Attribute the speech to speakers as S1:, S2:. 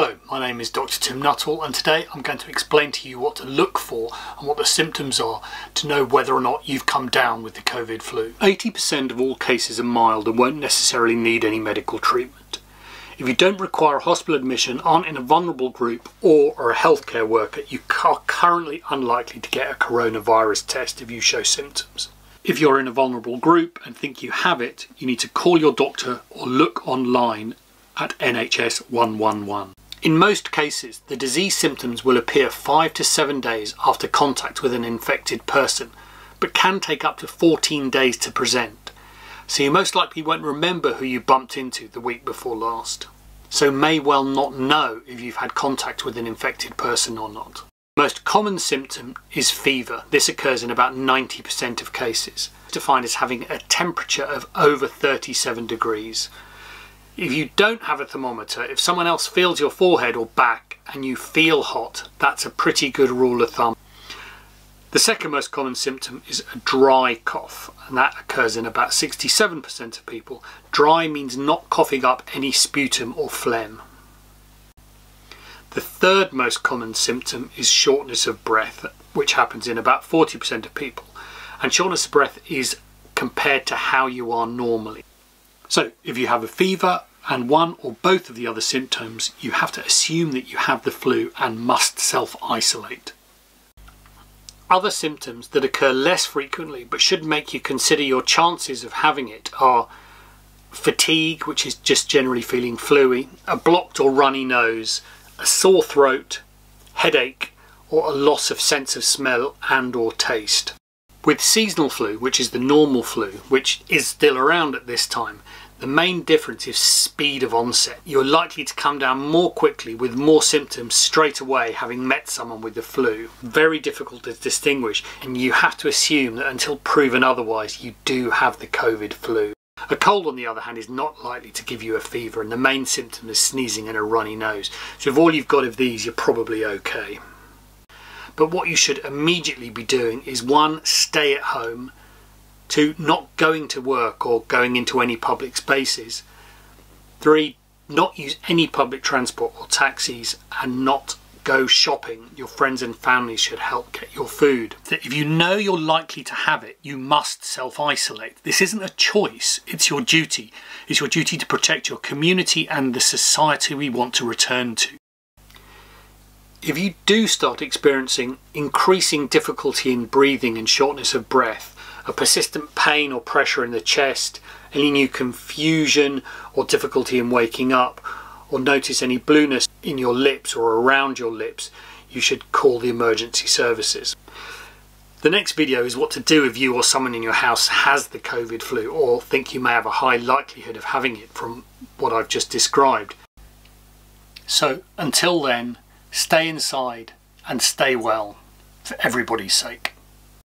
S1: Hello, my name is Dr Tim Nuthall and today I'm going to explain to you what to look for and what the symptoms are to know whether or not you've come down with the COVID flu. 80% of all cases are mild and won't necessarily need any medical treatment. If you don't require hospital admission, aren't in a vulnerable group or are a healthcare worker, you are currently unlikely to get a coronavirus test if you show symptoms. If you're in a vulnerable group and think you have it, you need to call your doctor or look online at NHS 111. In most cases, the disease symptoms will appear 5 to 7 days after contact with an infected person, but can take up to 14 days to present. So you most likely won't remember who you bumped into the week before last. So may well not know if you've had contact with an infected person or not. Most common symptom is fever. This occurs in about 90% of cases. Defined as having a temperature of over 37 degrees. If you don't have a thermometer, if someone else feels your forehead or back and you feel hot, that's a pretty good rule of thumb. The second most common symptom is a dry cough, and that occurs in about 67% of people. Dry means not coughing up any sputum or phlegm. The third most common symptom is shortness of breath, which happens in about 40% of people. And shortness of breath is compared to how you are normally. So if you have a fever and one or both of the other symptoms, you have to assume that you have the flu and must self-isolate. Other symptoms that occur less frequently but should make you consider your chances of having it are fatigue, which is just generally feeling fluey, a blocked or runny nose, a sore throat, headache, or a loss of sense of smell and or taste. With seasonal flu, which is the normal flu, which is still around at this time, the main difference is speed of onset. You're likely to come down more quickly with more symptoms straight away having met someone with the flu. Very difficult to distinguish and you have to assume that until proven otherwise you do have the COVID flu. A cold on the other hand is not likely to give you a fever and the main symptom is sneezing and a runny nose. So if all you've got of these you're probably okay. But what you should immediately be doing is one, stay at home Two, not going to work or going into any public spaces. Three, not use any public transport or taxis and not go shopping. Your friends and family should help get your food. If you know you're likely to have it, you must self-isolate. This isn't a choice, it's your duty. It's your duty to protect your community and the society we want to return to. If you do start experiencing increasing difficulty in breathing and shortness of breath, a persistent pain or pressure in the chest, any new confusion or difficulty in waking up, or notice any blueness in your lips or around your lips, you should call the emergency services. The next video is what to do if you or someone in your house has the COVID flu or think you may have a high likelihood of having it from what I've just described. So until then, stay inside and stay well for everybody's sake.